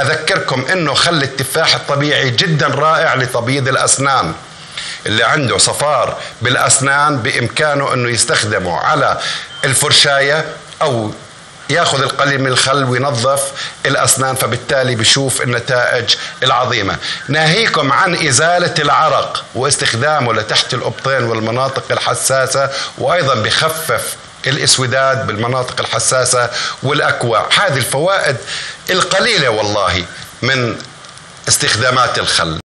أذكركم أنه خل التفاح الطبيعي جدا رائع لتبييض الأسنان. اللي عنده صفار بالأسنان بإمكانه أنه يستخدمه على الفرشاية أو ياخذ القليل من الخل وينظف الأسنان فبالتالي بشوف النتائج العظيمة. ناهيكم عن إزالة العرق واستخدامه لتحت الابطين والمناطق الحساسة وأيضا بخفف الإسوداد بالمناطق الحساسة والاكوع هذه الفوائد القليلة والله من استخدامات الخل.